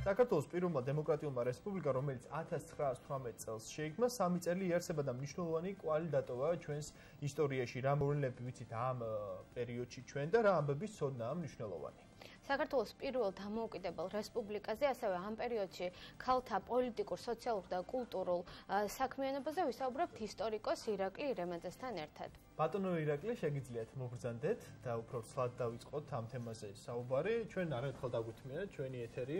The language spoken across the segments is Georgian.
საქართველოს პირველმა დემოკრატიულმა რესპუბლიკა, რომელიც 1918 წელს შეიქმნა, სამი წელი იარსება და მნიშვნელოვანი კვალი დატოვა ჩვენს ისტორიაში. რა მოვლენები ვიცით ამ პერიოდში ჩვენ და რა ამბების ცოდნაა მნიშვნელოვანი? საქართველოს პირველ დამოუკიდებელ რესპუბლიკაზე, ასევე ამ პერიოდში ქალთა პოლიტიკურ, სოციალურ და კულტურულ საქმიანობაზე ვისაუბრებთ ისტორიკოს ირაკლი რემაძესთან ერთად. ბატონო ირაკლი, შეგიძლიათ მოგბრძანდეთ და უფრო ცლად დავიწყოთ ამ თემაზე საუბარი. ჩვენ არაერთხელ დაგვითმია ჩვენი ეთერი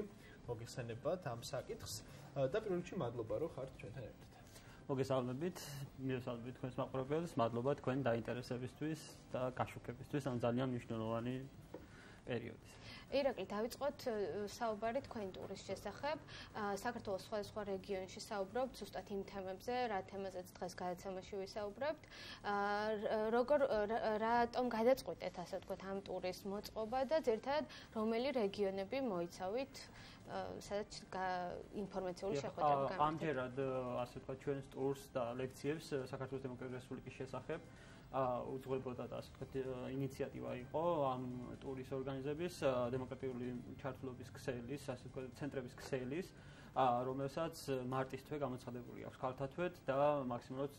მოგიხსენებათ ამ საკითხს და პირველ რიგში მადლობა რომ ხართ ჩვენთან ერთად. მოგესალმებით, მიესალმებით თქვენს მაყურებელს, მადლობა თქვენ დაინტერესებისთვის და გაშუქებისთვის ამ ძალიან მნიშვნელოვანი პერიოდის. ირაკლი, დავიწყოთ საუბარი თქვენი ტურის შესახებ. საქართველოს სხვადასხვა რეგიონში საუბრობთ ზუსტად იმ თემებზე, რა თემაზეც დღეს გადაცემაში ვისაუბრებთ. როგორ რატომ გადაწყვეტეთ ასე ვთქვათ ამ ტურის მოწყობა და ზერთად რომელი რეგიონები მოიცავით? სადაც ინფორმაციული შეხვედრა გამართა. ამჯერად ასე ვთქვათ ჩვენს ტურს და ლექციებს საქართველოს დემოკრატიული რესპუბლიკის შესახებ უძღვებოდა და ასე ვთქვათ ინიციატივა იყო ამ ტურის ორგანიზების დემოკრატიული ჩართულობის ქსელის, ასე ვთქვათ ცენტრების ქსელის, რომელსაც მარტის თვე გამოცხადებული აქვს ქალთათვეთ და მაქსიმალურად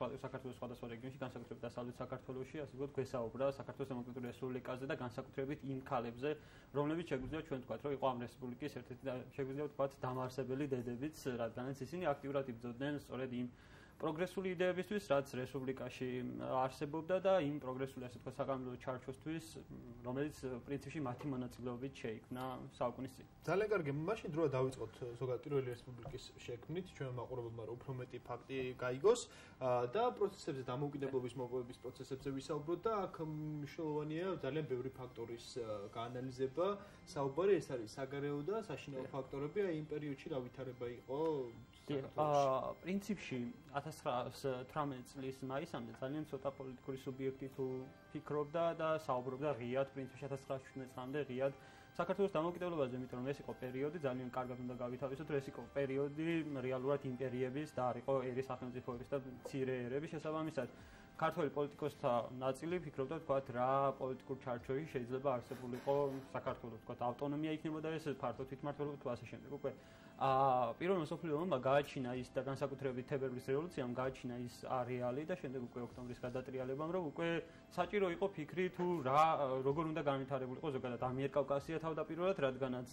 საქართველოს სხვადასხვა რეგიონში, განსაკუთრებით დასავლეთ საქართველოში, ასე ვთქვათ გვესაუბრა საქართველოს დემოკრატიული რესპუბლიკაზე და განსაკუთრებით იმ ქალებზე, რომლებიც შეგვიძლია ჩვენ ვთქვათ, რომ იყო ამ რესპუბლიკის ერთ-ერთი შეგვიძლია ვთქვათ დამაარსებელი დედებიც, რადგანაც ისინი აქტიურად იბრძოდნენ სწორედ იმ პროგრესული იდეებისთვის, რაც რესპუბლიკაში არსებობდა და იმ პროგრესული ასე თქვა საკანონმდებლო ჩარჩოსთვის, რომელიც პრინციპში მათი მონაწილეობით შეიქმნა საუკუნის წინ. ძალიან კარგი, მაშინ დროა დავიწყოთ ზოგადად პირველი რესპუბლიკის შექმნით, ჩვენ მაყურებელმა რომ უფრო მეტი ფაქტი გაიგოს და პროცესებზე დამოუკიდებლობის მოპოვების პროცესებზე ვისაუბროთ და აქ მნიშვნელოვანია ძალიან ბევრი ფაქტორის გაანალიზება. საუბარი ეს არის საგარეო და საშინაო ფაქტორები, აი იმ პერიოდში რა ვითარება იყო პრინციპში 1918 წლის მაისამდე ძალიან ცოტა პოლიტიკური სუბიექტი თუ ფიქრობდა და საუბრობდა ღიად პრინციპში 1917 წლამდე ღიად საქართველოს დამოუკიდებლობაზე, იმიტომ რომ ეს იყო პერიოდი ძალიან კარგად უნდა გავითავისოთ, რომ ეს იყო პერიოდი რეალურად იმპერიების და არ იყო ერის სახელმწიფოების და მცირე ერების შესაბამისად. ქართველი პოლიტიკოსთა ნაწილი ფიქრობდა თქვათ რა პოლიტიკურ ჩარჩოში შეიძლება არსებულიყო საქართველოს თქვათ ავტონომია იქნებოდა ეს ფართო თვითმმართველობა თუ ასე შემდეგ. უკვე აა პირველმა სოფლიო ომმა გააჩინა ის და განსაკუთრებით თებერვლის რევოლუციამ გააჩინა ის არეალი და შემდეგ უკვე ოქტომბრის გადატრიალებამ რომ უკვე საჭირო იყო ფიქრი თუ რა როგორ უნდა განვითარებულიყო ზოგადად ამიერკავკასია თავდაპირველად რადგანაც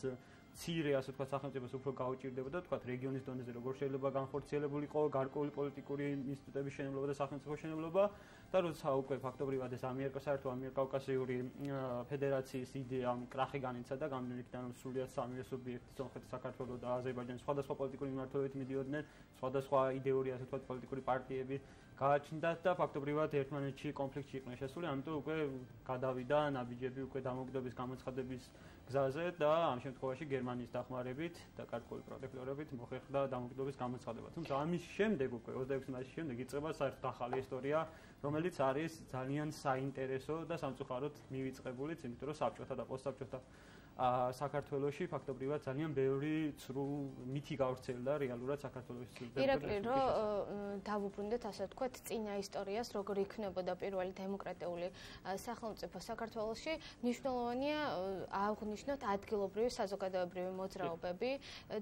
ცირე ასე თქვა სახელმწიფოს უფრო გაუჭirdებოდა თქვა რეგიონის დონეზე როგორ შეიძლება განხორციელებულიყო გარკვეული პოლიტიკური ინსტიტუტების შენებლობა და სახელმწიფო შენებლობა და როცა უკვე ფაქტობრივად ეს ამერიკა საერთო ამიერკავკასიური ფედერაციის იდეა კრახი განიცა და გამდნილიქიდან რომ სრულიად სამი სუბიექტი სომხეთი საქართველოს და აზერბაიჯანი სხვადასხვა პოლიტიკური მიმართულებით მიდიოდნენ სხვადასხვა იდეური ასე თქვა პოლიტიკური პარტიები გააჩნდათ და ფაქტობრივად ერთმანეთში კონფლიქტი იყვნენ შესული ამიტომ უკვე გადავიდა ნაბიჯები უკვე დამოუკიდებლობის გამოცხადების გზაზე და ამ შემთხვევაში გერმანიის დახმარებით და კარტკული პროტექტორებით მოხერხდა დამოუკიდებლობის გამოცხადება. თუმცა ამის შემდეგ უკვე 26 მაისის შემდეგ იწყება საერთოდ ახალი ისტორია, რომელიც არის ძალიან საინტერესო და სამწუხაროდ მივიწყებულიც, იმიტომ რომ საბჭოთა და პოსტსაბჭოთა ა საქართველოსი ფაქტობრივად ძალიან ბევრი ცრუ მითი გავრცელდა რეალურად საქართველოს ირაკლი რო დავუბრუნდეთ ასე ვთქვათ წინა ისტორიას როგორ იქნებოდა პირველი დემოკრატიული სახელმწიფო საქართველოსი მნიშვნელოვანია აღნიშნოთ ადგილობრივი საზოგადოებრივი მოძრაობები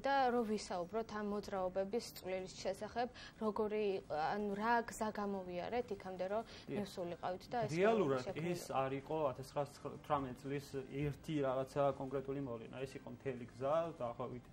და რო ვისაუბროთ ამ მოძრაობების წვლილის შესახებ როგორი ანუ რა გზა გამოვიარეთ იქამდე რომ მისულიყავით და ეს რეალურად ის არისო 1918 წლის ერთი რაღაცა კონკრეტული მოვლენა. ეს იყო მთელი გზა, დაახლოებით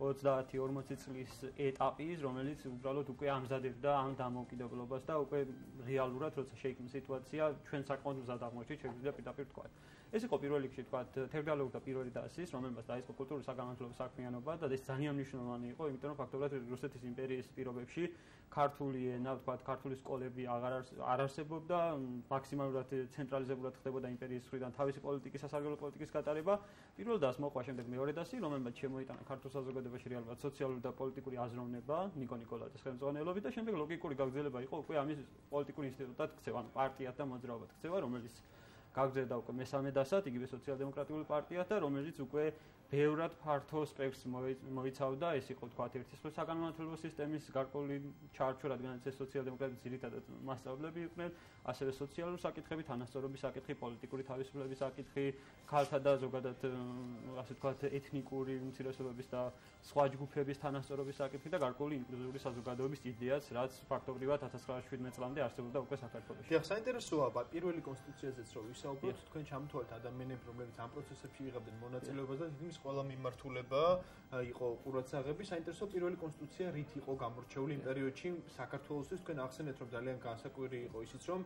30-40 წლის ეტაპი, რომელიც უბრალოდ უკვე ამზადებდა ამ დამოუკიდებლობას და უკვე რეალურად როცა შეიქმნა სიტუაცია, ჩვენ საკმაოდ მზად აღმოჩნდით, შეგვიძლია პირდაპირ თქვა. ეს იყო პირველ რიგში თქვა თერგალოგ და პირველი დასის, რომელმაც დაიწყო კულტურის საგანმანათლებლო საქმიანობა და ეს ძალიან მნიშვნელოვანი იყო, იმიტომ რომ ფაქტობრივად რუსეთის იმპერიის პირობებში ქართული ენა, თქვა ქართული სკოლები აღარ არ არსებობდა, მაქსიმალურად ცენტრალიზებულად ხდებოდა იმპერიის მხრიდან თავისი პოლიტიკის, სასარგებლო პოლიტიკის გატარება. პირველ დას მოყვა შემდეგ მეორე დასი, რომელმაც შემოიტანა ქართულ საზოგადოებაში რეალურად სოციალური და პოლიტიკური აზროვნება ნიკო ნიკოლაძის ხელმძღვანელობით და შემდეგ ლოგიკური გაგრძელება იყო უკვე ამის პოლიტიკური ინსტიტუტად ქცევა, ანუ პარტიად და მოძრაობად ქცევა, რომელიც გაგზავნა უკვე მესამე დასად იგივე სოციალ-დემოკრატიული პარტია და რომელიც უკვე ბევრად ფართო სპექტრს მოიცავდა, ეს იყო თქვა ერთი საგანმანათლებლო სისტემის გარკვეული ჩარჩო, რადგანაც ეს სოციალ-დემოკრატები ძირითადად მასშტაბლები იყვნენ, ასევე სოციალური საკითხები, თანასწორობის საკითხი, პოლიტიკური თავისუფლების საკითხი, ქალთა და ზოგადად ასე თქვა ეთნიკური უმცირესობების და სხვა ჯგუფების თანასწორობის საკითხი და გარკვეული ინკლუზიური საზოგადოების იდეაც, რაც ფაქტობრივად 1917 წლამდე არსებობდა უკვე საქართველოში. დიახ, საინტერესოა, პირველი კონსტიტუციაზეც რომ ვისაუბროთ, თქვენ ჩამთვალეთ ადამიანებს, რომლებიც ამ პროცესებში იღებდნენ მონაწილეობას და იმის ყველა მიმართულება იყო ყურადსაღები. საინტერესო პირველი კონსტიტუცია რით იყო გამორჩეული იმ პერიოდში საქართველოსთვის? თქვენ ახსენეთ, რომ ძალიან განსაკვირი იყო ისიც, რომ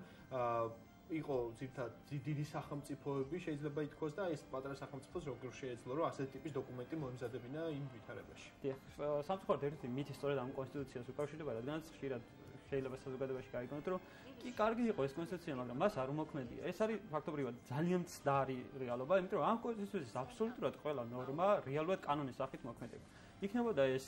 იყო ძირთად დიდი სახელმწიფოები შეიძლება ითქვას და ეს პატარა სახელმწიფოს როგორ შეიძლება რომ ასეთი ტიპის დოკუმენტი მოემზადებინა იმ ვითარებაში. დიახ, სამწუხაროდ ერთი მითი სწორედ ამ კონსტიტუციას უკავშირდება, რადგანაც ხშირად შეიძლება საზოგადოებაში გაიგონოთ, რომ კი კარგი იყო ეს კონსტიტუცია, მაგრამ მას არ უმოქმედია. ეს არის ფაქტობრივად ძალიან მცდარი რეალობა, იმიტომ რომ ამ კონსტიტუციის აბსოლუტურად ყველა ნორმა რეალურად კანონის სახით მოქმედებს. იქნებოდა ეს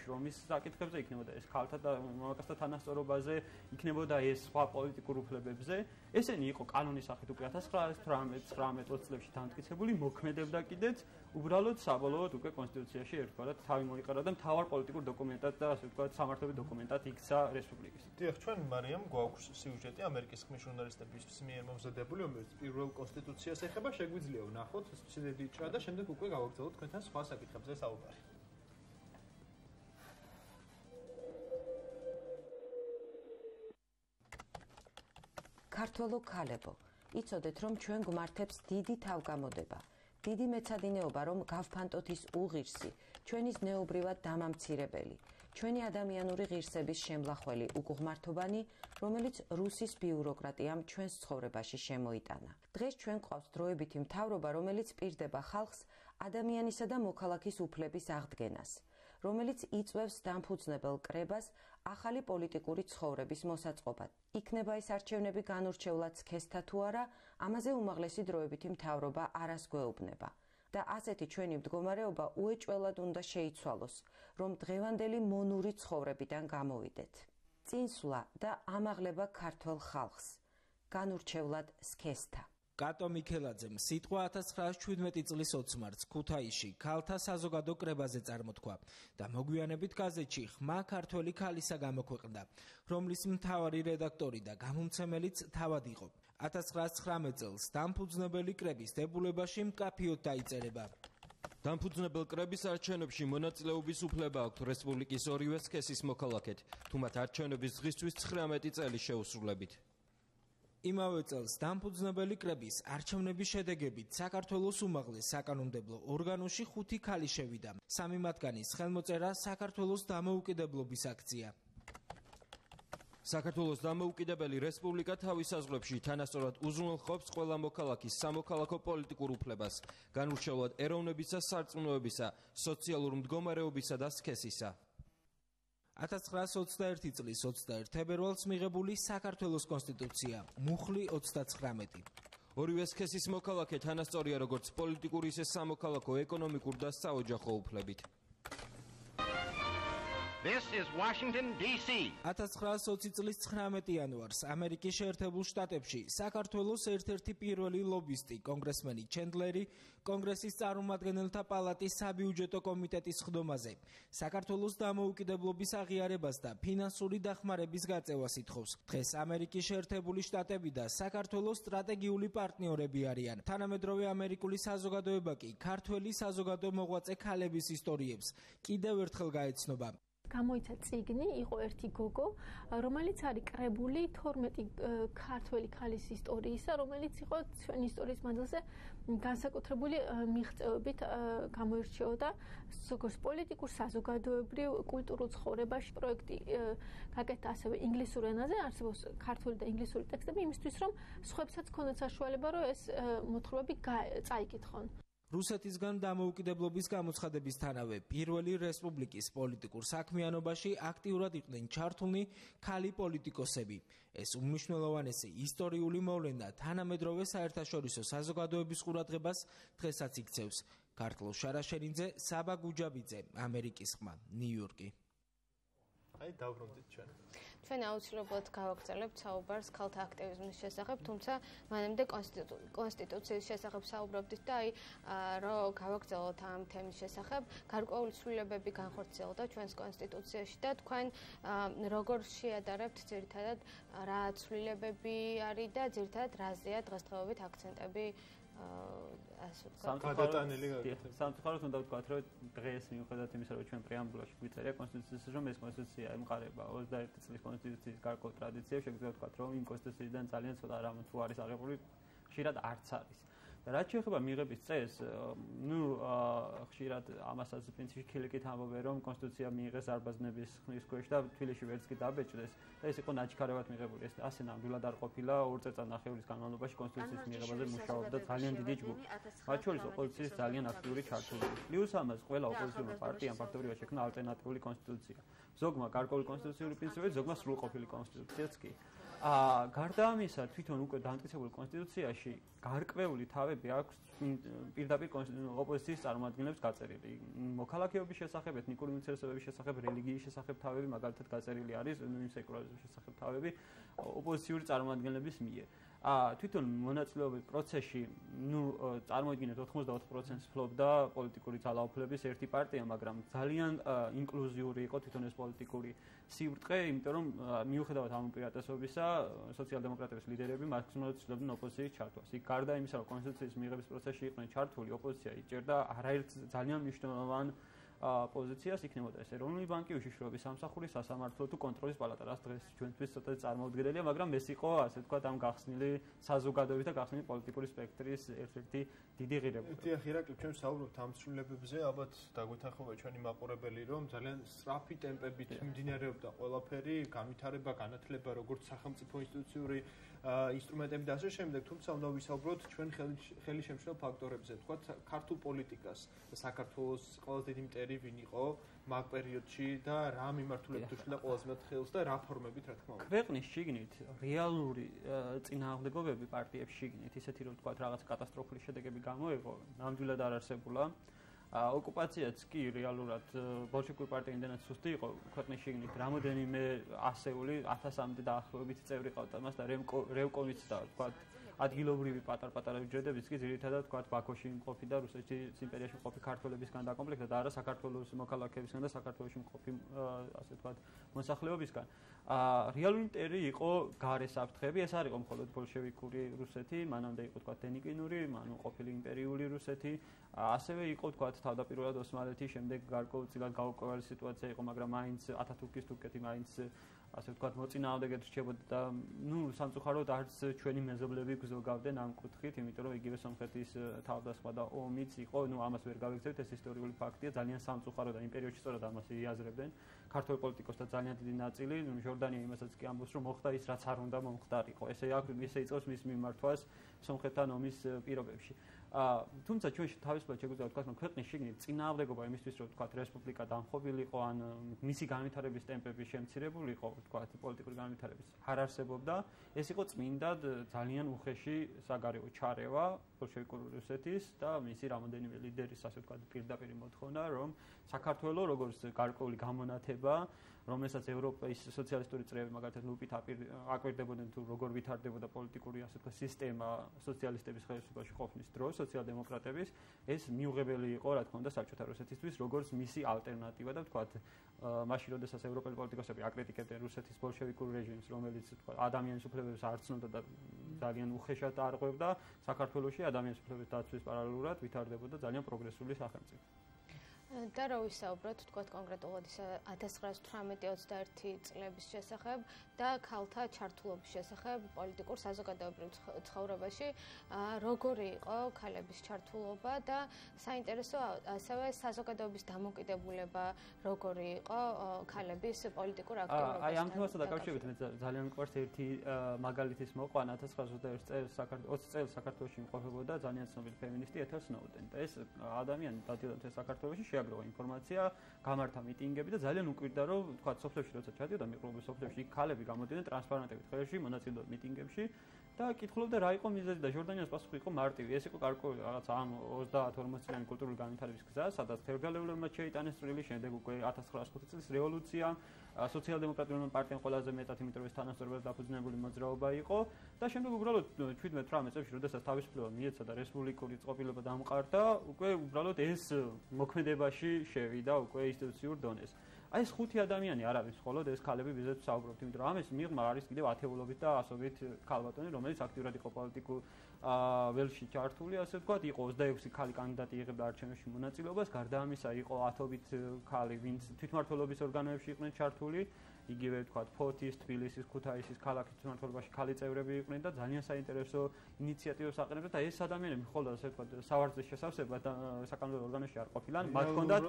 შრომის საკითხებზე, იქნებოდა ეს ქალთა და მამაკაცთა თანასწორობაზე, იქნებოდა ეს სხვა პოლიტიკურ უფლებებზე. ესენი იყო კანონის სახით უკვე 1918-19 წლებში დამტკიცებული, მოქმედებდა კიდეც, უბრალოდ საბოლოოდ უკვე კონსტიტუციაში ერთგვარად თავი მოიყარა და მთავარ პოლიტიკურ დოკუმენტად და ასე ვთქვათ, სამართლებრივ დოკუმენტად იქცა რესპუბლიკის. დიახ, ჩვენ მარიამ გვაქვს სიუჟეტი ამერიკის ხმის ჟურნალისტების მიერ მომზადებული, რომელიც პირველ კონსტიტუციას ეხება, შეგვიძლია ვნახოთ სიდიდი ჭრა და შემდეგ უკვე გავაგზავნოთ თქვენთან სხვა საკითხებზე საუბარი. ქართველო ქალებო, იცოდეთ რომ ჩვენ გვმართებს დიდი თავგამოდება. დიდი მეცადინეობა რომ გავფანტოთ ის უღირსი, ჩვენი ზნეობრივად დამამცირებელი, ჩვენი ადამიანური ღირსების შემლახველი უგღმართობანი, რომელიც რუსის ბიუროკრატიამ ჩვენს ცხოვრებაში შემოიტანა. დღეს ჩვენ ყავს დროებითი მთავრობა, რომელიც პირდება ხალხს ადამიანისა და მოქალაქის უფლების აღდგენას. რომელიც იწევს დამფუძნებელ კრებას ახალი პოლიტიკური ცხოვრების მოსაწყობად. იქნება ეს არჩევნები განურჩევლად სქესთა თუ არა, ამაზე უმაღლესი დროებითი მთავრობა არას გვეუბნება. და ასეთი ჩვენი მდგომარეობა უეჭველად უნდა შეიცვალოს, რომ დღევანდელი მონური ცხოვრებიდან გამოვიდეთ. წინსვლა და ამაღლება ქართულ ხალხს. განურჩევლად სქესთა კატო მიქელაძემ სიტყვა 1917 წლის 20 მარტს ქუთაისში ქალთა საზოგადო კრებაზე წარმოთქვა და მოგვიანებით გაზეთში ხმა ქართველი ქალისა გამოქვეყნდა რომლის მთავარი რედაქტორი და გამომცემელიც თავად იყო. 1919 წელს დამფუძნებელი კრების დებულებაში მკაფიოდ დაიწერება. დამფუძნებელ კრების არჩევნებში მონაწილეობის უფლება აქვთ რესპუბლიკის ორივე სქესის მოქალაქედ თუმცა არჩევნების დღისთვის 19 წელი შეუსრულებით იმავე წელს დამფუძნებელი კრების არჩევნების შედეგებით საქართველოს უმაღლეს საკანონმდებლო ორგანოში ხუთი ქალი შევიდა. სამი მათგანის ხელმოწერა საქართველოს დამოუკიდებლობის აქცია. საქართველოს დამოუკიდებელი რესპუბლიკა თავის საზღვრებში თანასწორად უზრუნველყოფს ყველა მოქალაქის სამოქალაქო პოლიტიკურ უფლებას, განურჩევლად ეროვნებისა, სარწმუნოებისა, სოციალურ მდგომარეობისა და სქესისა. 1921 წლის 21 თებერვალს მიღებული საქართველოს კონსტიტუცია. მუხლი 39 ორივე სქესის მოქალაქე თანასწორია როგორც პოლიტიკური ისე სამოქალაქო ეკონომიკურ და საოჯახო უფლებით This is Washington DC. 1920 წლის 19 იანვარს ამერიკის შეერთებულ შტატებში საქართველოს ერთ-ერთი პირველი ლობისტი, კონგრესმენი ჩენდლერი, კონგრესის წარმომადგენელთა პალატის საბიუჯეტო კომიტეტის ხდომაზე საქართველოს დამოუკიდებლობის აღიარებას და ფინანსური დახმარების გაწევას ითხოვს. დღეს ამერიკის შეერთებული შტატები და საქართველოს სტრატეგიული პარტნიორები არიან. თანამედროვე ამერიკული საზოგადოება კი ქართველი საზოგადო მოღვაწე ქალების ისტორიებს კიდევ ერთხელ გაეცნობა. გამოიცა ციგნი, იყო ერთი გოგო, რომელიც არის კრებული 12 ქართველი ქალის ისტორიისა, რომელიც იყო ჩვენი ისტორიის მანძილზე განსაკუთრებული მიღწევებით გამოირჩეოდა როგორც პოლიტიკურ, საზოგადოებრივ, კულტურულ ცხოვრებაში. პროექტი გაკეთდა ასევე ინგლისურ ენაზე, არსებობს ქართული და ინგლისური ტექსტები იმისთვის, რომ სხვებსაც ქონდეთ საშუალება, რომ ეს მოთხრობები წაიკითხონ. რუსეთისგან დამოუკიდებლობის გამოცხადებისთანავე პირველი რესპუბლიკის პოლიტიკურ საქმიანობაში აქტიურად იყვნენ ჩართულნი ქალი პოლიტიკოსები. ეს უმნიშვნელოვანესი ისტორიული მოვლენა თანამედროვე საერთაშორისო საზოგადოების ყურადღებას დღესაც იქცევს. ქართლ შარაშერინძე, საბა გუჯაბიძე, ამერიკის ხმა, ნიუ-იორკი. აი დავბრუნდით ჩვენ. ჩვენ აუცილებლად გავაგრძელებთ საუბარს ქალთა აქტივიზმის შესახებ, თუმცა მანამდე კონსტიტუციის შესახებ საუბრობდით და აი რომ გავაგრძელოთ ამ თემის შესახებ, გარკვეული ცვლილებები განხორციელდა ჩვენს კონსტიტუციაში და თქვენ როგორ შეადარებთ ძირითადად რა ცვლილებები არის და ძირითადად რაზეა დღესდღეობით აქცენტები გადატანილი სამწუხაროდ უნდა ვთქვათ რომ დღეს მიუხედავად იმისა რომ ჩვენ პრეამბულაში გვიწერია კონსტიტუციის რომ ეს კონსტიტუცია ემყარება 21 წლის კონსტიტუციის გარკვეულ ტრადიციებს შეგვიძლია ვთქვათ რომ იმ კონსტიტუციიდან ძალიან ცოტა რამ თუ არის აღებული ხშირად არც არის რაც შეეხება მიღების წესს, ну, ხშირად ამასაც პრინციპი ქილიკით ამბობენ, რომ კონსტიტუცია მიიღეს არბაზნების ხმის ქვეშ და თბილისში ვერც კი დაბეჭდეს და ეს იყო ნაჩქარევად მიღებული. ეს ასე ნამდვილად არ ყოფილა ორ წელწადნახევრის განმავლობაში კონსტიტუციის მიღებაზე მუშაობდა ძალიან დიდი ჯგუფი. მათ შორის ოპოზიციის ძალიან აქტიური ჩართულობა. პლუს ამას ყველა ოპოზიციური პარტიამ ფაქტობრივად შექმნა ალტერნატიული კონსტიტუცია. ზოგმა გარკვეული კონსტიტუციური პრინციპები, ზოგმა სრულყოფილი კონსტიტუციაც კი. აა გარდა ამისა, თვითონ უკვე დამტკიცებული კონსტიტუციაში გარკვეული თავები აქვს პირდაპირ ოპოზიციის წარმომადგენლებს გაწერილი. მოქალაქეობის შესახებ, ეთნიკური უმცირესობების შესახებ, რელიგიის შესახებ თავები მაგალითად გაწერილი არის, იმ სეკულარიზმის შესახებ თავები ოპოზიციური წარმომადგენლების მიერ. ა თვითონ მონაწილეობის პროცესში, ну, წარმოიდგინეთ 84%-ს ფლობდა პოლიტიკური ძალაუფლების ერთი პარტია, მაგრამ ძალიან ინკლუზიური იყო თვითონ ეს პოლიტიკური სივრტყე, იმიტომ რომ მიუხედავად ამ უპირატესობისა, სოციალ-დემოკრატების ლიდერები მაქსიმალურად ცდილობდნენ ოპოზიციის ჩართვას. იქ გარდა იმისა, რომ კონსტიტუციის მიღების პროცესში იყვნენ ჩართული ოპოზიცია, იჭერდა არაერთ ძალიან მნიშვნელოვან პოზიციას იქნებოდა ეს ეროვნული ბანკი, უშიშროების სამსახური, სასამართლო თუ კონტროლის პალატა, რაც დღეს ჩვენთვის ცოტა წარმოუდგენელია, მაგრამ ეს იყო ასე თქვა ამ გახსნილი საზოგადოების და გახსნილი პოლიტიკური სპექტრის ერთ-ერთი დიდი ღირებულება. დიახ, ირაკლი, ჩვენ საუბრობთ ამ ცვლილებებზე, ალბათ დაგვეთანხმება ჩვენი მაყურებელი, რომ ძალიან სწრაფი ტემპებით მიმდინარეობდა ყველაფერი, განვითარება, განათლება, როგორც სახელმწიფო ინსტიტუციური ინსტრუმენტები და ასე შემდეგ, თუმცა უნდა ვისაუბროთ ჩვენ ხელი შემშლელ ფაქტორებზე, თქვა ქართულ პოლიტიკას და საქართველოს ყველაზე დიდი მტერი ვინ იყო მაგ პერიოდში და რა მიმართულებით უშლდა ყველაზე მეტ ხელს და რა ფორმებით რა თქმა უნდა. ქვეყნის შიგნით რეალური წინააღმდეგობები პარტიებს შიგნით, ისეთი რომ თქვა რაღაც კატასტროფული შედეგები გამოიღო, ნამდვილად არ არსებულა. ოკუპაციაც კი რეალურად ბოლშევიკური პარტია იმდენად სუსტი იყო ქვეყნის შიგნით რამოდენიმე ასეული 1000-მდე დაახლოებით წევრი ყავდა მას და რევკოვიც და თქვა ადგილობრივი პატარ-პატარა ბიუჯეტებიც კი ძირითადად თქვა ბაქოში მყოფი და რუსეთის იმპერიაში მყოფი ქართველებისგან დაკომპლექტდა და არა საქართველოს მოქალაქეებისგან და საქართველოში მყოფი ასე თქვა მოსახლეობისგან. ა რეალური ინტერი იყო გარე საფრთხები, ეს არ იყო მხოლოდ ბოლშევიკური რუსეთი, მანამდე იყო თქვა დენიკინური, მანუ ყოფილი იმპერიული რუსეთი, ასევე იყო თქვა თავდაპირველად ოსმალეთი, შემდეგ გარკვეულწილად გაუკვეველი სიტუაცია იყო, მაგრამ მაინც ათათურქის თურქეთი მაინც ასე ვთქვათ, მოწინააღმდეგე რჩებოდა და ნუ სამწუხაროდ არც ჩვენი მეზობლები გზოგავდნენ ამ კუთხით, იმიტომ რომ იგივე სომხეთის თავდასხმა და ომიც იყო, ნუ ამას ვერ გავიქცევთ, ეს ისტორიული ფაქტია, ძალიან სამწუხარო და იმ პერიოდში სწორად ამას იაზრებდნენ. ქართული პოლიტიკოსთა ძალიან დიდი ნაწილი, ნუ ჟორდანია იმასაც კი ამბობს, რომ მოხდა ის, რაც არ უნდა მომხდარიყო. ესე აქ ისე იწევს მის მიმართვას სომხეთთან ომის პირობებში. თუმცა ჩვენ თავისუფლად შეგვიძლია ვთქვათ, რომ ქვეყნის შიგნით წინააღმდეგობა იმისთვის, რომ ვთქვათ, რესპუბლიკა დამხობილიყო, ან მისი განვითარების ტემპები შემცირებულიყო, ვთქვათ, პოლიტიკური განვითარების არ არსებობდა, ეს იყო წმინდად ძალიან უხეში საგარეო ჩარევა ბოლშევიკური რუსეთის და მისი რამოდენიმე ლიდერის, ასე ვთქვათ, პირდაპირ მოთხოვნა, რომ საქართველოს როგორც გარკვეული გამონათება რომელსაც ევროპის სოციალისტური წრეები მაგალითად ლუპით აკვირდებოდნენ თუ როგორ ვითარდებოდა პოლიტიკური ასე თქვა სისტემა სოციალისტების ხელისუფლებაში ყოფნის დროს სოციალ-დემოკრატების ეს მიუღებელი იყო რა თქმა უნდა საბჭოთა რუსეთისთვის როგორც მისი ალტერნატივა და თქვა მაშინ როდესაც ევროპელი პოლიტიკოსები აკრიტიკებდნენ რუსეთის ბოლშევიკურ რეჟიმს რომელიც თქვა ადამიანის უფლებებს არ ცნობდა და ძალიან უხეშად არღვევდა საქართველოსი ადამიანის უფლებების დაცვის პარალელურად ვითარდებოდა ძალიან პროგრესული სახელმწიფო და რა ვისაუბროთ თქვათ კონკრეტულად ის 1918-21 წლების შესახებ და ქალთა ჩართულობის შესახებ პოლიტიკურ საზოგადოებრივ ცხოვრებაში როგორი იყო ქალების ჩართულობა და საინტერესო ასევე საზოგადოების დამოკიდებულება როგორი იყო ქალების პოლიტიკურ აქტივობასთან აი ამ თემასთან დაკავშირებით? მე ძალიან მყავს ერთი მაგალითის მოყვანა. 1921 წელს საქართველოს 20 წელს საქართველოში იმყოფებოდა ძალიან ცნობილი ფემინისტი ეთელ სნოუდენი და ეს ადამიანი დადიოდა საქართველოში შეა შეაგროვა ინფორმაცია, გამართა მიტინგები და ძალიან უკვირდა რომ თქვა სოფლებში როცა ჩადიოდა მიყრუბი სოფლებში იქ ქალები გამოდიოდნენ ტრანსპარენტებით ხელში მონაწილეობდნენ მიტინგებში და კითხულობდა რა იყო მიზეზი და ჟორდანიას პასუხი იყო მარტივი. ეს იყო გარკვეული რაღაც ამ 30-40 წლიანი კულტურული განვითარების გზა, სადაც ფეოდალებმა შეიტანეს წვრილი, შემდეგ უკვე 1905 წლის რევოლუცია, სოციალ-დემოკრატიული პარტიამ ყველაზე მეტად იმიტომ რომ ეს თანასწორობა დაფუძნებული მოძრაობა იყო და შემდეგ უბრალოდ 17-18 წელს, როდესაც თავისუფლება მიეცა და რესპუბლიკური წყობილება დამყარდა, უკვე უბრალოდ ეს მოქმედებაში შევიდა უკვე ინსტიტუციურ დონეს. აი ეს ხუთი ადამიანი არ არის მხოლოდ ეს ქალები ვიზეთ საუბრობთ, იმიტომ რომ ამის მიღმა არის კიდევ ათეულობით და ასობით ქალბატონი, რომელიც აქტიურად იყო პოლიტიკურ ველში ჩართული, ასე ვთქვათ, იყო 26 ქალი კანდიდატი იღებდა არჩევნებში მონაწილეობას, გარდა ამისა იყო ათობით ქალი, ვინც თვითმმართველობის ორგანოებში იყვნენ ჩართული. იგივე ვთქვათ, ფოთის, თბილისის, ქუთაისის ქალაქის თვითმმართველობაში ქალი წევრები იყვნენ და ძალიან საინტერესო ინიციატივებს აყენებდა და ეს ადამიანები მხოლოდ ასე ვთქვათ, სავარძლის შესავსება და საკანონმდებლო ორგანოში არ ყოფილან, მათ ჰქონდათ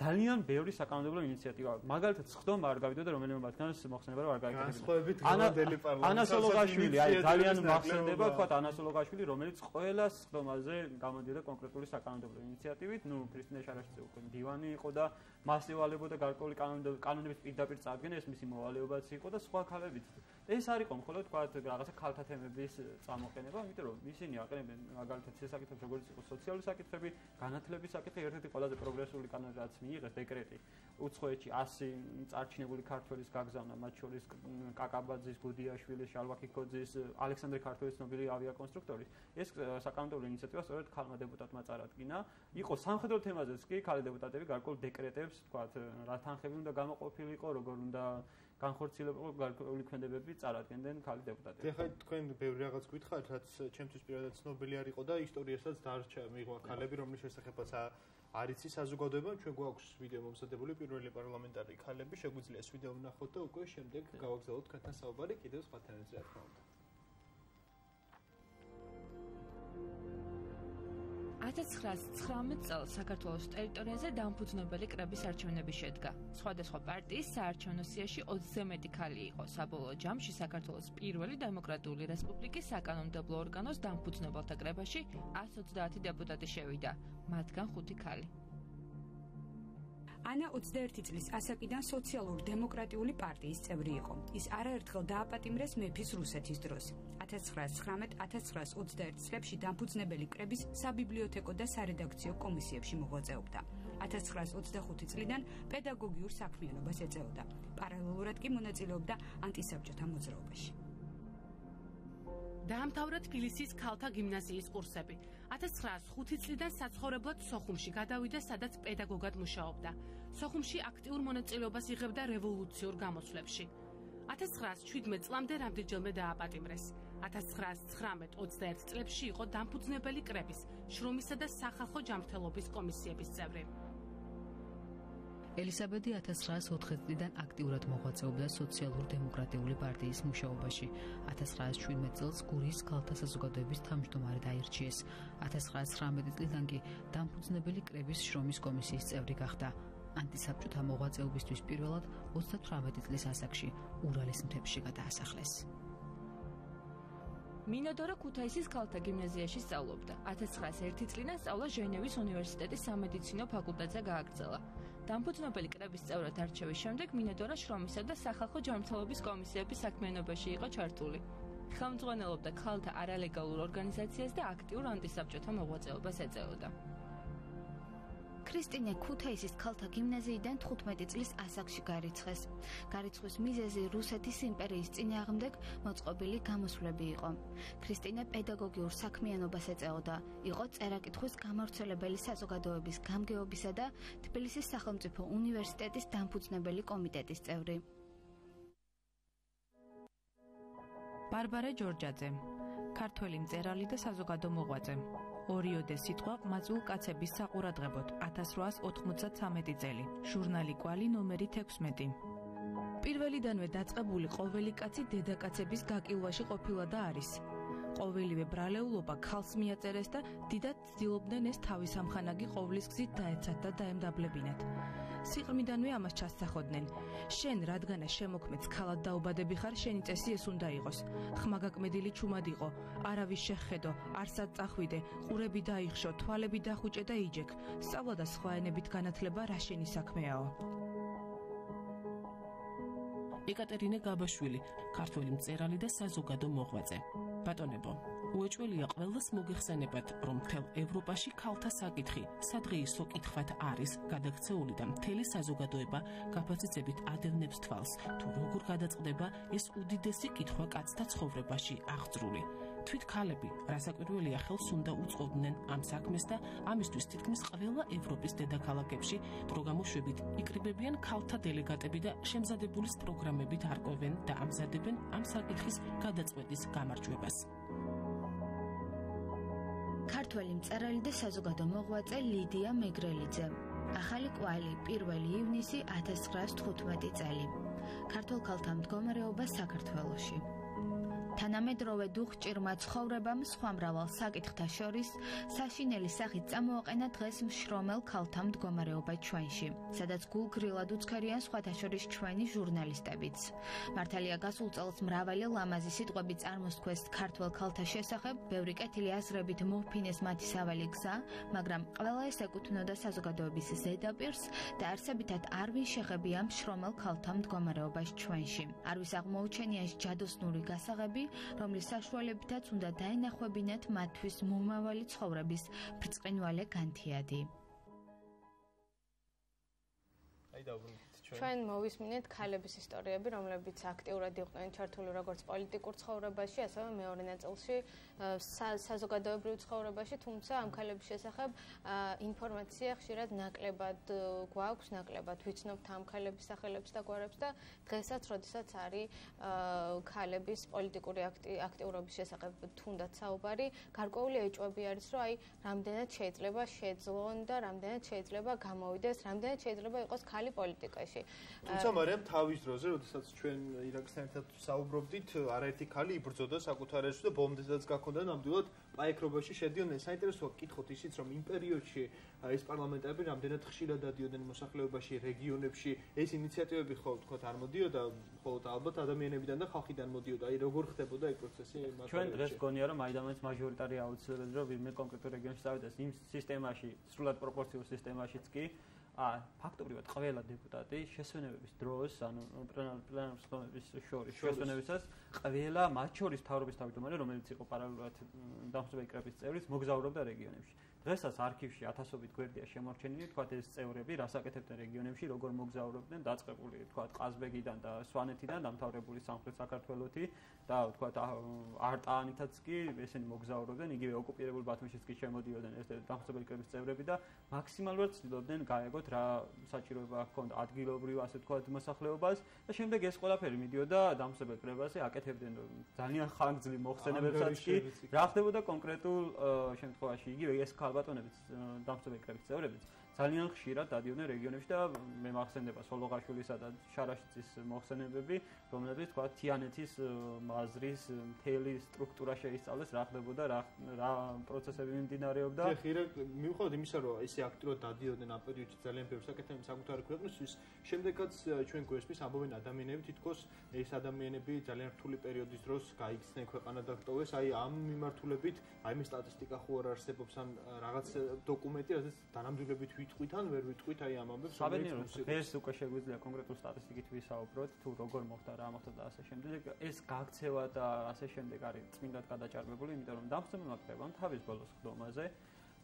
ძალიან ბევრი საკანონმდებლო ინიციატივა. მაგალითად, სხდომა არ გავიდოდა რომელიმე მათგანს მოხსენება რომ არ გაიგებდა. განსხვავებით გრამადელი პარლამენტი. ანასოლოგაშვილი, აი ძალიან მოხსენდება, ვთქვათ, ანასოლოგაშვილი, რომელიც ყველა სხდომაზე გამოდიოდა კონკრეტული საკანონმდებლო ინიციატივით, ნუ ქრისტინე შარაშიძე უკვე დივანი იყო და მას ევალებოდა გარკვეული კანონების პირდაპირ წარდგენა ეს მისი მოვალეობაც იყო და სხვა ქალებიც. ეს არ იყო მხოლოდ თქვა რაღაცა ქალთა თემების წამოყენება, იმიტომ რომ ისინი აყენებენ მაგალითად შესაკითხებს როგორც იყო სოციალური საკითხები, განათლების საკითხი, ერთ-ერთი ყველაზე პროგრესული კანონი რაც მიიღეს დეკრეტი უცხოეთში 100 წარჩინებული ქართველის გაგზავნა, მათ შორის კაკაბაძის, გუდიაშვილის, შალვაკიქოძის, ალექსანდრე ქართველის ცნობილი ავიაკონსტრუქტორის. ეს საკანონმდებლო ინიციატივა სწორედ ქალმა დეპუტატმა წარადგინა. იყო სამხედრო თემაზეც კი ქალი დეპუტატები გარკვეულ დეკრეტებს, თქვა რა თანხები უნდა გამოყოფილიყო, როგორ უნდა განხორციელებულიყო გარკვეული ქმედებები წარადგენდნენ ქალი დეპუტატები. ეხლა თქვენ ბევრი რაღაც გითხარით, რაც ჩემთვის პირადად ცნობილი არ იყო და ისტორიასაც დარჩა მიღვა ქალები, რომლის შესახებაც არიცი საზოგადოება, ჩვენ გვაქვს ვიდეო მომზადებული პირველი პარლამენტარი ქალები, შეგვიძლია ეს ვიდეო ვნახოთ და უკვე შემდეგ გავაგზავნოთ თქვენთან საუბარი კიდევ სხვა თემებზე, რა თქმა უნდა. 1919 წელს საქართველოს ტერიტორიაზე დამფუძნებელი კრების არჩევნები შედგა. სხვადასხვა პარტიის საარჩევნო სიაში 20-ზე მეტი ქალი იყო. საბოლოო ჯამში საქართველოს პირველი დემოკრატიული რესპუბლიკის საკანონმდებლო ორგანოს დამფუძნებელთა კრებაში 130 დეპუტატი შევიდა, მათგან 5 ქალი. ანა 21 წლის ასაკიდან სოციალურ-დემოკრატიული პარტიის წევრი იყო. ის არაერთხელ დააპატიმრეს მეფის რუსეთის დროს. 1919-1921 წლებში დამფუძნებელი კრების საბიბლიოთეკო და სარედაქციო კომისიებში მოღვაწეობდა. 1925 წლიდან პედაგოგიურ საქმიანობას ეწეოდა. პარალელურად კი მონაწილეობდა ანტისაბჭოთა მოძრაობაში. დაამთავრა თბილისის ქალთა გიმნაზიის კურსები. 1905 წლიდან საცხოვრებლად სოხუმში გადავიდა, სადაც პედაგოგად მუშაობდა. სოხუმში აქტიურ მონაწილეობას იღებდა რევოლუციურ გამოსვლებში. 1917 წლამდე რამდენჯერმე დააპატიმრეს. 1919-21 წლებში იყო დამფუძნებელი კრების, შრომისა და სახალხო ჯანმრთელობის კომისიების წევრი. ელისაბედი 1904 წლიდან აქტიურად მოღვაწეობდა სოციალურ-დემოკრატიული პარტიის მუშაობაში. 1917 წელს გურიის ქალთა საზოგადოების თავმჯდომარედ აირჩიეს. 1919 წლიდან კი დამფუძნებელი კრების შრომის კომისიის წევრი გახდა. ანტისაბჭოთა მოღვაწეობისთვის პირველად 38 წლის ასაკში ურალის მთებში გადაასახლეს. მინოდორა ქუთაისის ქალთა გიმნაზიაში სწავლობდა. 1901 წლიდან სწავლა ჟენევის უნივერსიტეტის სამედიცინო ფაკულტეტზე გააგრძელა. დამფუძნებელი კრების წევრად არჩევის შემდეგ მინედორა შრომისა და სახალხო ჯანმრთელობის კომისიების საქმიანობაში იყო ჩართული. ხელმძღვანელობდა ქალთა არალეგალურ ორგანიზაციას და აქტიურ ანტისაბჭოთა მოღვაწეობას ეწეოდა. ქრისტინე ქუთაისის ქალთა გიმნაზიიდან 15 წლის ასაკში გარიცხეს. გარიცხვის მიზეზი რუსეთის იმპერიის წინააღმდეგ მოწყობილი გამოსვლები იყო. ქრისტინე პედაგოგიურ საქმიანობას ეწეოდა. იყო წერა-კითხვის გამავრცელებელი საზოგადოების გამგეობისა და თბილისის სახელმწიფო უნივერსიტეტის დამფუძნებელი კომიტეტის წევრი. ბარბარე ჯორჯაძე ქართველი მწერალი და საზოგადო მოღვაწე ორიოდე სიტყვა ყმაწვილ კაცების საყურადღებოდ 1893 წელი ჟურნალი კვალი ნომერი 16 პირველიდანვე დაწყებული ყოველი კაცი დედაკაცების გაკილვაში ყოფილა და არის. ყოველივე ბრალეულობა ქალს მიაწერეს და დიდად ცდილობდნენ ეს თავის ამხანაგი ყოვლის გზით დაეცათ და დაემდაბლებინათ სიყრმიდანვე ამას ჩასწახოდნენ. შენ რადგანა შემოქმედს ქალად დაუბადები ხარ, შენი წესი ეს უნდა იყოს. ხმაგაკმედილი ჩუმად იყო, არავის შეხედო, არსად წახვიდე, ყურები დაიხშო, თვალები დახუჭე და იჯეკ. სწავლა და სხვა ენებით განათლება რა შენი საქმეაო? ეკატერინე გაბაშვილი, ქართველი მწერალი და საზოგადო მოღვაწე. ბატონებო, უეჭველია ყველას მოგეხსენებათ, რომ მთელ ევროპაში ქალთა საკითხი სადღეისო კითხვად არის გადაქცეული და მთელი საზოგადოება გაფაციცებით ადევნებს თვალს, თუ როგორ გადაწყდება ეს უდიდესი კითხვა კაცთა ცხოვრებაში აღძრული. თვით ქალები, რასაკვირველია, ხელს უნდა უწყობდნენ ამ საქმეს და ამისთვის თითქმის ყველა ევროპის დედაქალაქებში პროგრამოშვებით იკრიბებიან ქალთა დელეგატები და შემზადებულის პროგრამებით არკვევენ და ამზადებენ ამ საკითხის გადაწყვეტის გამარჯვებას. ქართველი მწერალი და საზოგადო მოღვაწე ლიდია მეგრელიძე. ახალი კვალი 1 ივნისი 1915 წელი. ქართულ ქალთა მდგომარეობა საქართველოში. თანამედროვე დუხჭირმა ცხოვრებამ სხვა მრავალ საკითხთა შორის საშინელი სახით წამოაყენა დღეს მშრომელ ქალთა მდგომარეობა ჩვენში, სადაც გულგრილად უცხერიან სხვათა შორის ჩვენი ჟურნალისტებიც. მართალია გასულ წელს მრავალი ლამაზი სიტყვები წარმოსთქვეს ქართულ ქალთა შესახებ, ბევრი კეთილი აზრებით მოფინეს მათი სავალი გზა, მაგრამ ყველა ეს ეკუთვნოდა საზოგადოების ზედაპირს და არსებითად არ ვინ შეხებია მშრომელ ქალთა მდგომარეობას ჩვენში. არ ვის აღმოუჩენია ეს ჯადოსნური გასაღები, რომლის საშუალებითაც უნდა დაენახვებინათ მათთვის მომავალი ცხოვრების ბრწყინვალე განთიადი. აი დაუბრუნდით ჩვენ მოვისმინეთ ქალების ისტორიები, რომლებიც აქტიურად იყვნენ ჩართული როგორც პოლიტიკურ ცხოვრებაში, ასევე მეორე ნაწილში საზოგადოებრივ ცხოვრებაში, თუმცა ამ ქალების შესახებ ინფორმაცია ხშირად ნაკლებად გვაქვს, ნაკლებად ვიცნობთ ამ ქალების სახელებს და გვარებს და დღესაც, როდესაც არის ქალების პოლიტიკური აქტიურობის შესახებ თუნდაც საუბარი, გარკვეული ეჭვები არის, რომ აი, რამდენად შეიძლება შეძლონ და რამდენად შეიძლება გამოვიდეს, რამდენად შეიძლება იყოს ქალი პოლიტიკაში. თუმცა მარიამ თავის დროზე, როდესაც ჩვენ ირაკთან ერთად საუბრობდით, არაერთი ქალი იბრძოდა საკუთარ ერში და ბომბედაც გაქონდა და ნამდვილად პაექრობაში შედიოდნენ. საინტერესოა კითხოთ ისიც, რომ იმ პერიოდში ეს პარლამენტები რამდენად ხშირად დადიოდნენ მოსახლეობაში, რეგიონებში, ეს ინიციატივები ხო თქო არ მოდიოდა, ხოლო ალბათ ადამიანებიდან და ხალხიდან მოდიოდა. აი როგორ ხდებოდა ეს პროცესი მასშტაბში? ჩვენ დღეს გონია რომ მაიდამაც მაჟორიტარი აუცილებელი რომ ვინმე კონკრეტულ რეგიონში წავიდეს იმ სისტემაში, სრულად პროპორციულ სისტემაშიც კი ფაქტობრივად ყველა დეპუტატი შესვენებების დროს, ანუ პლენარულ სხდომების შორის შესვენებისას ყველა მათ შორის თავრობის თავმჯდომარე, რომელიც იყო პარალელურად დამხმარე კრების წევრი, მოგზაურობდა რეგიონებში. დღესაც არქივში ათასობით გვერდია შემორჩენილი, თქვა ეს წევრები რასაკეთებდნენ რეგიონებში, როგორ მოგზაურობდნენ, დაწყებული თქვა ყაზბეგიდან და სვანეთიდან დამთავრებული სამხრეთ საქართველოსი და თქვა არტაანითაც კი ესენი მოგზაურობდნენ, იგივე ოკუპირებულ ბათუმშიც კი შემოდიოდნენ ეს დამხმარე კრების წევრები და მაქსიმალურად ცდილობდნენ გაეგოთ რა საჭიროება ჰქონდა ადგილობრივ ასე თქვა მოსახლეობას და შემდეგ ეს ყველაფერი მიდიოდა დამხმარე კრებაზე, აკეთებდნენ ძალიან ხანგრძლივ მოხსენებებსაც კი. რა ხდებოდა კონკრეტულ შემთხვევაში, იგივე ეს ალბატონებიც დამხმარე კრების წევრებიც ძალიან ხშირად დადიოდნენ რეგიონებში და მე მახსენდება სოლოღაშვილისა და შარაშიძის მოხსენებები, რომლებიც თქვა თიანეთის მაზრის მთელი სტრუქტურა შეისწავლეს, რა ხდებოდა, რა რა პროცესები მიმდინარეობდა. ხე ხირე მიუხედავად იმისა, რომ ესე აქტიურად დადიოდნენ ამ პერიოდში ძალიან ბევრს აკეთებდნენ საკუთარი ქვეყნისთვის, შემდეგაც ჩვენ გვესმის ამბობენ ადამიანები თითქოს ეს ადამიანები ძალიან რთული პერიოდის დროს გაიქცნენ ქვეყანა და გტოვეს, აი ამ მიმართულებით, აი მე სტატისტიკა ხო არ არსებობს ან რაღაც დოკუმენტი, რასაც დანამდვილებით ვიტყვით ან ვერ ვიტყვით აი ამ ამბებს რომელიც ეს უკვე შეგვიძლია კონკრეტულ სტატისტიკით ვისაუბროთ თუ როგორ მოხდა რა მოხდა და ასე შემდეგ. ეს გაქცევა და ასე შემდეგ არის წმინდად გადაჭარბებული იმიტომ რომ დამხმარებელმა კრებამ თავის ბოლოს ხდომაზე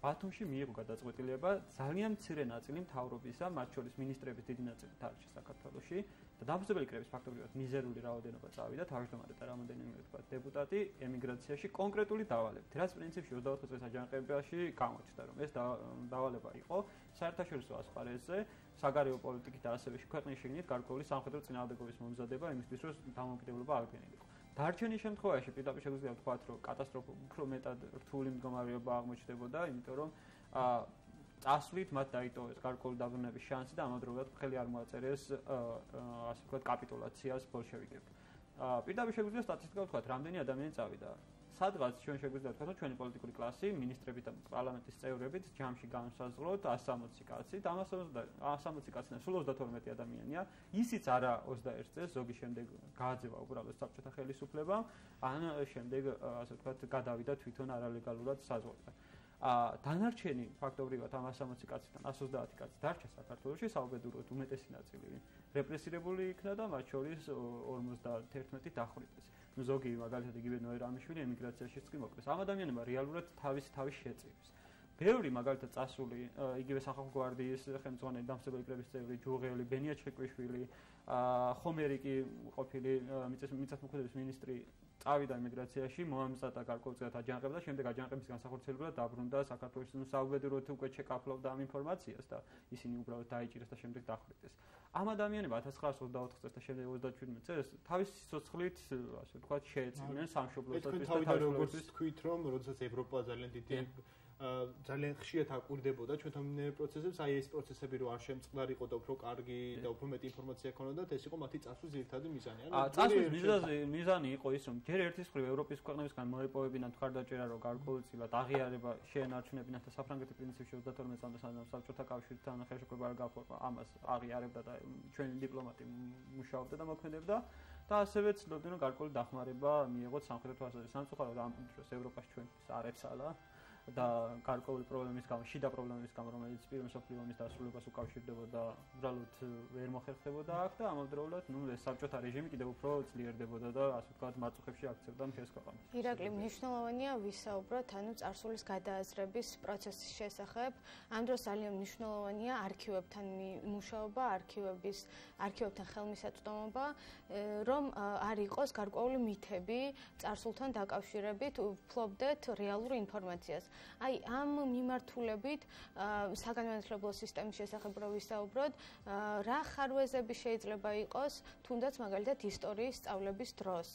ბათუმში მიიღო გადაწყვეტილება ძალიან მცირე ნაწილი მთავრობისა, მათ შორის ministrების დიდი ნაწილი თარჩი საქართველოსში და დამხმარებელი კრების ფაქტობრივად მიზერული რაოდენობა წავიდა თავმჯდომარე და რამოდენიმე თქვა დეპუტატი ემიგრაციაში კონკრეტული დავალებით. რაც პრინციპში 24 წლის აჯანყებაში გამოჩნდა, რომ ეს დავალება იყო საერთაშორისო ასპარეზზე, საგარეო პოლიტიკით და ასევე ქვეყნის შიგნით გარკვეული სამხედრო წინააღმდეგობის მომზადება იმისთვის, რომ დამოუკიდებლობა აღდგენილიყო. დარჩენის შემთხვევაში პირდაპირ შეგვიძლია ვთქვათ, რომ კატასტროფა უფრო მეტად რთული მდგომარეობა აღმოჩნდებოდა, იმიტომ რომ ა წასვლით მათ დაიტოვეს გარკვეული დაბრუნების შანსი და ამავდროულად ხელი არ მოაწერეს ასე ვთქვათ კაპიტულაციას ბოლშევიკებს. პირდაპირ შეგვიძლია სტატისტიკა ვთქვათ, რამდენი ადამიანი წავიდა. სადღაც ჩვენ შეგვიძლია ვთქვათ, რომ ჩვენი პოლიტიკური კლასი, ministrები და პარლამენტის წევრებით ჯამში განსაზღვროთ 160 კაცი, და 160 კაციდან სულ 32 ადამიანია. ისიც არა 21 წელს, ზოგი შემდეგ გააძევა უბრალოდ საბჭოთა ხელისუფლება, ან შემდეგ ასე ვთქვათ, გადავიდა თვითონ არალეგალურად საზღვარგარეთ. დანარჩენი ფაქტობრივად ამ 160 კაციდან 130 კაცი დარჩა საქართველოში საუბედუროდ უმეტესი ნაწილი რეპრესირებული იქნა და მათ შორის 51 დახვრიტეს. ნუ ზოგი მაგალითად იგივე ნოერ ამიშვილი ემიგრაციაშიც კი მოკლეს. ამ ადამიანებმა რეალურად თავის თავის შეწირეს. ბევრი მაგალითად წასული იგივე სახალხო გვარდიის ხელმძღვანელი დამსწრებელი კრების წევრი ჯუღელი ბენია ჩეკვიშვილი ხომერიკი ყოფილი მიწათმოქმედების მინისტრი წავიდა ემიგრაციაში, მოამზადა გარკვეულწილად აჯანყება და შემდეგ აჯანყების განსახორციელებლად დაბრუნდა საქართველოს ნუ საუბედუროდ უკვე ჩეკაფლობდა ამ ინფორმაციას და ისინი უბრალოდ დაიჭირეს და შემდეგ დახვრიტეს. ამ ადამიანებმა 1924 წელს და შემდეგ 37 წელს თავის სიცოცხლით, ასე ვთქვათ, შეეწირნენ სამშობლოსთვის და თავიდან როგორც თქვით, რომ როდესაც ევროპა ძალიან დიდი ძალიან ხშირად აკვირდებოდა ჩვენთან მინერ პროცესებს, აი ეს პროცესები რო არ შემწყდარიყო და უფრო კარგი და უფრო მეტი ინფორმაცია ქონოდათ, ეს იყო მათი წასვლის ერთადი მიზანი. ანუ წასვლის მიზანი იყო ის, რომ ჯერ ერთის მხრივ ევროპის ქვეყნებისგან მოეპოვებინათ მხარდაჭერა, რომ გარკვეულწილად აღიარება შეენარჩუნებინათ და საფრანგეთის პრინციპში 32 წამდე სანამ საბჭოთა კავშირთან ხელშეკრულება არ გაფორმა, ამას აღიარებდა და ჩვენი დიპლომატი მუშაობდა და მოქმედებდა. და ასევე ცდილობდნენ რომ გარკვეული დახმარება მიიღოთ სამხრეთ თვალსაზრისით. სამწუხაროდ ამ დროს ევროპაში ჩვენ არ ეცალა. და გარკვეული პრობლემის გამო, შიდა პრობლემის გამო, რომელიც პირველ მსოფლიო ომის დასრულებას უკავშირდებოდა, უბრალოდ ვერ მოხერხდებოდა აქ და ამავდროულად, ნუ ეს საბჭოთა რეჟიმი კიდევ უფრო ძლიერდებოდა და ასე ვთქვათ, მაწუხებში აქცევდა მთელს ქვეყანას. ირაკლი მნიშვნელოვანია ვისაუბროთ ანუ წარსულის გადააზრების პროცესის შესახებ. ამ დროს ძალიან მნიშვნელოვანია არქივებთან მუშაობა, არქივების არქივებთან ხელმისაწვდომობა, რომ არ იყოს გარკვეული მითები წარსულთან დაკავშირებით, ვფლობდეთ რეალურ ინფორმაციას. აი ამ მიმართულებით საგანმანათლებლო სისტემის შესახებ რო ვისაუბროთ, რა ხარვეზები შეიძლება იყოს თუნდაც მაგალითად ისტორიის სწავლების დროს.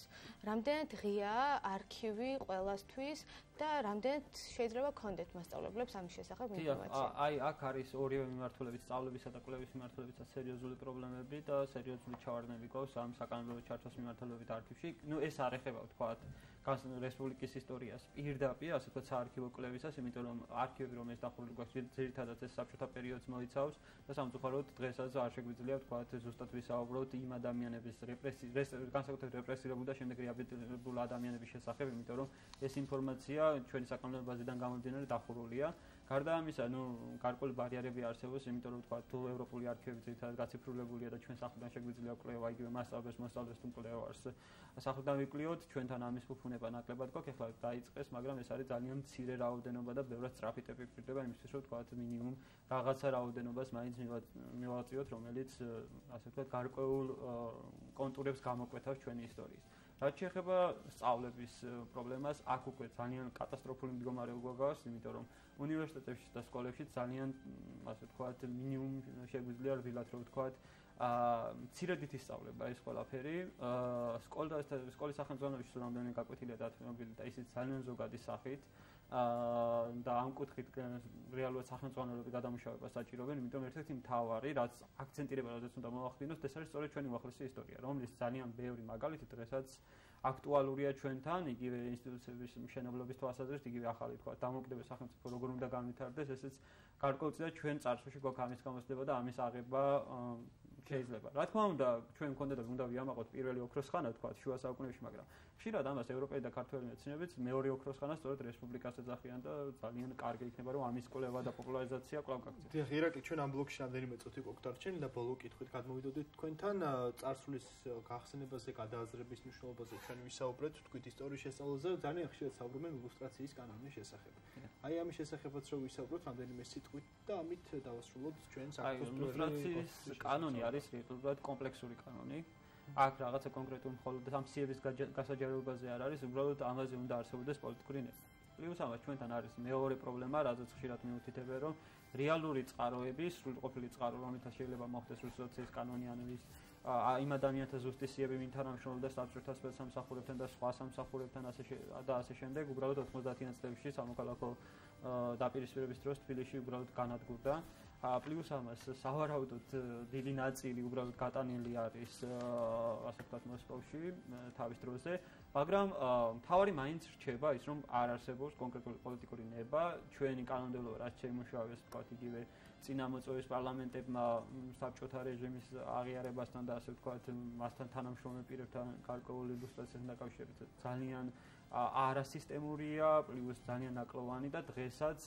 რამდენად ღიაა არქივი ყველასთვის და რამდენად შეიძლება კონდეთ მასწავლებლებს ამის შესახებ ინფორმაცია. აი აქ არის ორივე მიმართულებით სწავლებისა და კვლევის მიმართულებითა სერიოზული პრობლემები და სერიოზული ჩავარდნები გვაქვს ამ საკანონმდებლო ჩართვას მიმართულებით არქივში. ნუ ეს არ ეხება ვთქვათ რესპუბლიკის ისტორიას პირდაპირ, ასე ვთქვათ, საარქივო კვლევისას, იმიტომ რომ არქივები რომელიც დახურული გვაქვს, ძირითადად ეს საბჭოთა პერიოდს მოიცავს და სამწუხაროდ დღესაც არ შეგვიძლია ვთქვათ ზუსტად ვისაუბროთ იმ ადამიანების რეპრესიის, განსაკუთრებით რეპრესირებულ და შემდეგ რეაბილიტირებულ ადამიანების შესახებ, იმიტომ რომ ეს ინფორმაცია ჩვენი საკანონმდებლო ბაზიდან გამომდინარე დახურულია. გარდა ამისა, ნუ გარკვეული ბარიერები არსებობს, იმიტომ რომ თქვა თუ ევროპული არქივები ძირითადად გაციფრულებულია და ჩვენ სახლიდან შეგვიძლია კვლევა იგივე მასშტაბებს მოსწავლეს თუ კვლევას სახლიდან ვიკვლიოთ, ჩვენთან ამის ფუფუნება ნაკლებად გვაქვს, ეხლა დაიწყეს, მაგრამ ეს არის ძალიან მცირე რაოდენობა და ბევრად სწრაფი ტემპი ფირდება იმისთვის, რომ თქვა მინიმუმ რაღაცა რაოდენობას მაინც მივაწიოთ, რომელიც ასე ვთქვათ გარკვეულ კონტურებს გამოკვეთავს ჩვენი ისტორიის. რაც შეეხება სწავლების პრობლემას, აქ უკვე ძალიან კატასტროფული მდგომარეობა გვაქვს, იმიტომ რომ უნივერსიტეტებში და სკოლებში ძალიან ასე ვთქვათ, მინიმუმ შეგვიძლია რბილად რო ვთქვათ, აა ცირედით ისწავლება ეს ყველაფერი. აა სკოლა სკოლის სახელმძღვანელოში რამდენი გაკვეთილია დათმობილი და ისიც ძალიან ზოგადი სახით. აა და ამ კუთხით რეალურად სახელმძღვანელოები გადამუშავება საჭიროებენ, იმიტომ ერთ-ერთი მთავარი, რაც აქცენტირება როდესაც უნდა მოახდინოს, ეს არის სწორედ ჩვენი უახლესი ისტორია, რომელიც ძალიან ბევრი მაგალითი დღესაც აქტუალურია ჩვენთან, იგივე ინსტიტუციების მშენებლობის თვალსაზრისით, იგივე ახალი თქვა, დამოკიდებელ სახელმწიფო როგორ უნდა განვითარდეს, ესეც გარკვეულწილად ჩვენ წარსულში გვაქვს ამის გამოსდება და ამის აღება შეიძლება. რა თქმა უნდა, ჩვენ მქონდა და უნდა ვიამაყოთ პირველი ოქროს ხანა, თქვა, შუა საუკუნეებში, მაგრამ ხშირად ამას ევროპელი და ქართველი მეცნიერებიც მეორე ოქროს ხანას სწორედ რესპუბლიკას ეძახიან და ძალიან კარგი იქნება, რომ ამის კვლევა და პოპულარიზაცია კვლავ გაგრძელდეს. დიახ, ირაკი ჩვენ ამ ბლოკში რამდენიმე წუთი გვაქვს დარჩენილი და ბოლო კითხვით გადმოვიდოდით თქვენთან წარსულის გახსენებაზე, გადააზრების მნიშვნელობაზე ჩვენ ვისაუბრეთ, თქვით ისტორიის შესწავლაზე, ძალიან ხშირად საუბრობენ ილუსტრაციის კანონის შესახებ. აი ამის შესახებაც რო ვისაუბროთ რამდენიმე სიტყვით და ამით დავასრულოთ ჩვენ საქართველოს ილუსტრაციის კანონი არის რეალურად კომპლექსური კანონი. აქ რაღაცა კონკრეტული მხოლოდ ამ სიების გასაჯაროებაზე არ არის, უბრალოდ ამაზე უნდა არსებობდეს პოლიტიკური ნება. პლუს ამას ჩვენთან არის მეორე პრობლემა, რაზეც ხშირად მიუთითებენ, რომ რეალური წყაროები, სრულყოფილი წყარო, რომელთა შეიძლება მოხდეს რუსოციის კანონიანების იმ ადამიანთა ზუსტი სიები, ვინ თანამშრომლობდა საბჭოთა სპეცსამსახურებთან და სხვა სამსახურებთან ასე და ასე შემდეგ, უბრალოდ 90-იან წლებში სამოქალაქო დაპირისპირების დროს თბილისში უბრალოდ განადგურდა. პლუს ამას სავარაუდოდ დიდი ნაწილი უბრალოდ გატანილი არის ასე ვთქვათ მოსკოვში თავის დროზე მაგრამ თავარი მაინც რჩება ის რომ არ არსებობს კონკრეტული პოლიტიკური ნება. ჩვენი კანონმდებლობა რაც შეიმუშავეს ვთქვათ იგივე წინამოწვევის პარლამენტებმა საბჭოთა რეჟიმის აღიარებასთან და ასე ვთქვათ მასთან თანამშრომლობ პირებთან გარკვეული ილუსტრაციასთან დაკავშირებით ძალიან არასისტემურია, პლუს ძალიან ნაკლოვანი და დღესაც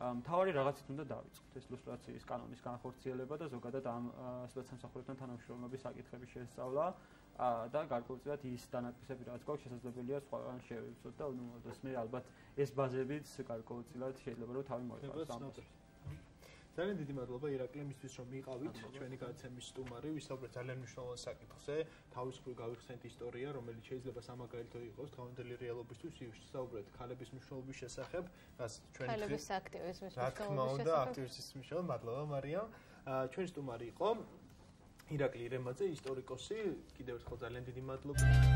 მთავარი რაღაცით უნდა დავიწყოთ ეს ილუსტრაციის კანონის განხორციელება და ზოგადად ამ სპეცსამსახურებთან თანამშრომლობის საკითხების შესწავლა და გარკვეულწილად ის დანაკლისები რაც გვაქვს შესაძლებელია სხვაგან შევიცოთ და ნუ მე ალბათ ეს ბაზებიც გარკვეულწილად შეიძლება რომ თავი მოიყვანოს ამ ძალიან დიდი მადლობა ირაკლი მისთვის რომ მიყავით ჩვენი გადაცემის სტუმარი. ვისაუბრეთ ძალიან მნიშვნელოვან საკითხზე. თავის მხრივ გავიხსენეთ ისტორია რომელიც შეიძლება სამაგალითო იყოს თავდადებული რეალობისთვის. ვისაუბრეთ ქალების მნიშვნელობის შესახებ. რაც ჩვენი ქალების აქტივიზმის მნიშვნელობის შესახებ. აქტივისტის მნიშვნელობა. მადლობა მარიამ ჩვენი სტუმარი იყო ირაკლი რემაძე ისტორიკოსი. კიდევ ერთხელ ძალიან დიდი მადლობა